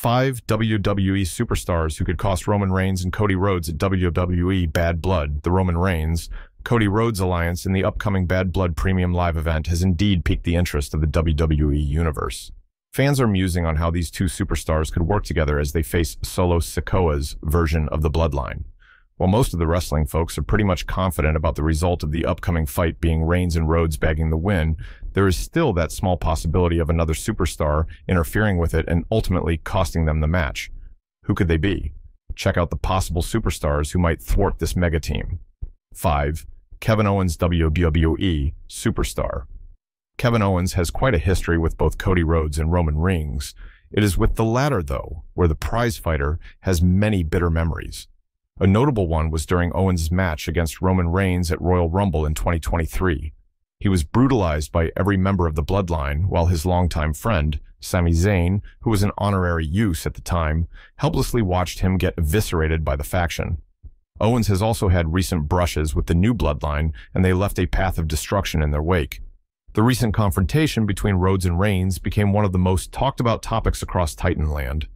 Five WWE superstars who could cost Roman Reigns and Cody Rhodes at WWE Bad Blood, the Roman Reigns, Cody Rhodes alliance in the upcoming Bad Blood Premium Live event has indeed piqued the interest of the WWE Universe. Fans are musing on how these two superstars could work together as they face Solo Sikoa's version of the Bloodline. While most of the wrestling folks are pretty much confident about the result of the upcoming fight being Reigns and Rhodes bagging the win, there is still that small possibility of another superstar interfering with it and ultimately costing them the match. Who could they be? Check out the possible superstars who might thwart this mega team. 5. Kevin Owens WWE Superstar Kevin Owens has quite a history with both Cody Rhodes and Roman Reigns. It is with the latter, though, where the prize fighter has many bitter memories. A notable one was during Owens' match against Roman Reigns at Royal Rumble in 2023. He was brutalized by every member of the bloodline, while his longtime friend, Sami Zayn, who was an honorary Uce at the time, helplessly watched him get eviscerated by the faction. Owens has also had recent brushes with the new bloodline, and they left a path of destruction in their wake. The recent confrontation between Rhodes and Reigns became one of the most talked about topics across Titanland.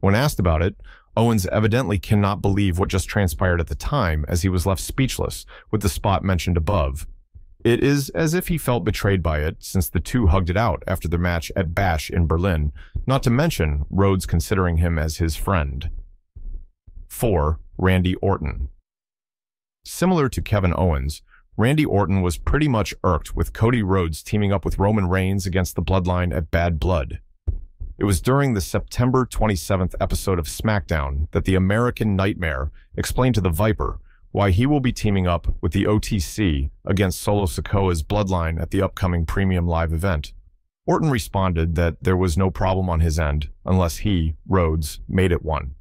When asked about it, Owens evidently cannot believe what just transpired at the time as he was left speechless with the spot mentioned above. It is as if he felt betrayed by it since the two hugged it out after their match at Bash in Berlin, not to mention Rhodes considering him as his friend. 4. Randy Orton Similar to Kevin Owens, Randy Orton was pretty much irked with Cody Rhodes teaming up with Roman Reigns against the Bloodline at Bad Blood. It was during the September 27th episode of SmackDown that the American Nightmare explained to the Viper why he will be teaming up with the OTC against Solo Sikoa's bloodline at the upcoming Premium Live event. Orton responded that there was no problem on his end unless he, Rhodes, made it one.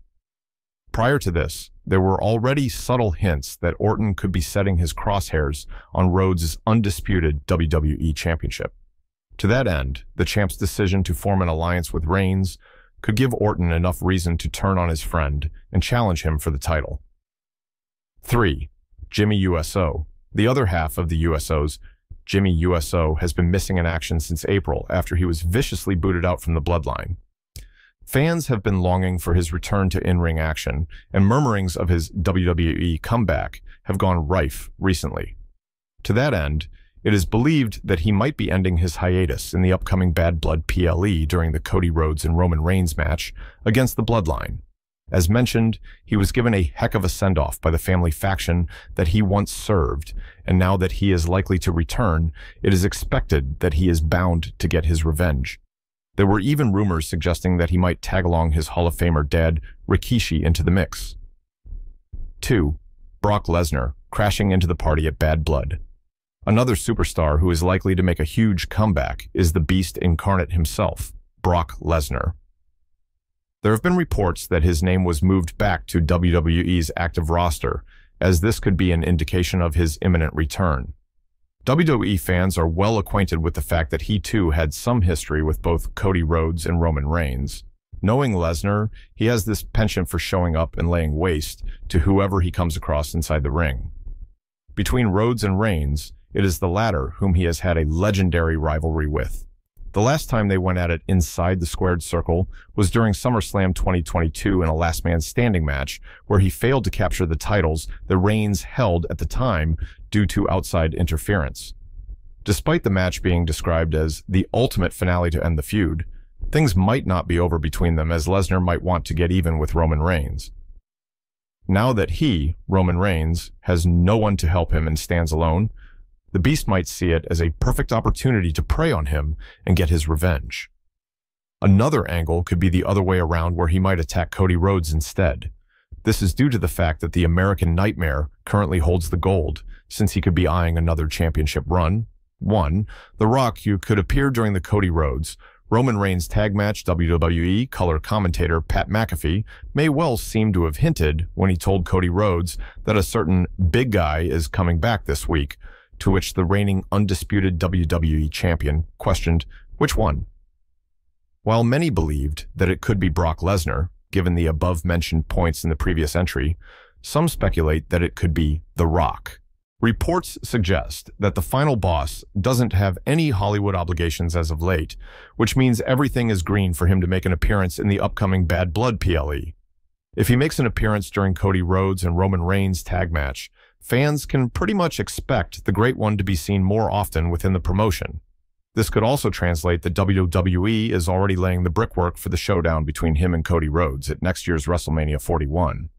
Prior to this, there were already subtle hints that Orton could be setting his crosshairs on Rhodes' undisputed WWE Championship. To that end, the champ's decision to form an alliance with Reigns could give Orton enough reason to turn on his friend and challenge him for the title. 3. Jimmy USO. The other half of the USOs, Jimmy USO, has been missing in action since April after he was viciously booted out from the bloodline. Fans have been longing for his return to in-ring action, and murmurings of his WWE comeback have gone rife recently. To that end, it is believed that he might be ending his hiatus in the upcoming Bad Blood PLE during the Cody Rhodes and Roman Reigns match against the Bloodline. As mentioned, he was given a heck of a send-off by the family faction that he once served, and now that he is likely to return, it is expected that he is bound to get his revenge. There were even rumors suggesting that he might tag along his Hall of Famer dad, Rikishi, into the mix. 2. Brock Lesnar, crashing into the party at Bad Blood. Another superstar who is likely to make a huge comeback is the beast incarnate himself, Brock Lesnar. There have been reports that his name was moved back to WWE's active roster, as this could be an indication of his imminent return. WWE fans are well acquainted with the fact that he too had some history with both Cody Rhodes and Roman Reigns. Knowing Lesnar, he has this penchant for showing up and laying waste to whoever he comes across inside the ring. Between Rhodes and Reigns, it is the latter whom he has had a legendary rivalry with. The last time they went at it inside the squared circle was during SummerSlam 2022 in a last man standing match where he failed to capture the titles the Reigns held at the time due to outside interference. Despite the match being described as the ultimate finale to end the feud, things might not be over between them as Lesnar might want to get even with Roman Reigns. Now that he, Roman Reigns, has no one to help him and stands alone, the beast might see it as a perfect opportunity to prey on him and get his revenge. Another angle could be the other way around where he might attack Cody Rhodes instead. This is due to the fact that the American Nightmare currently holds the gold, since he could be eyeing another championship run. 1. The Rock, who could appear during the Cody Rhodes, Roman Reigns tag match WWE color commentator Pat McAfee may well seem to have hinted when he told Cody Rhodes that a certain big guy is coming back this week, to which the reigning undisputed WWE champion questioned which one. While many believed that it could be Brock Lesnar, given the above-mentioned points in the previous entry, some speculate that it could be The Rock. Reports suggest that the final boss doesn't have any Hollywood obligations as of late, which means everything is green for him to make an appearance in the upcoming Bad Blood PLE. If he makes an appearance during Cody Rhodes and Roman Reigns' tag match, fans can pretty much expect the Great One to be seen more often within the promotion. This could also translate that WWE is already laying the brickwork for the showdown between him and Cody Rhodes at next year's WrestleMania 41.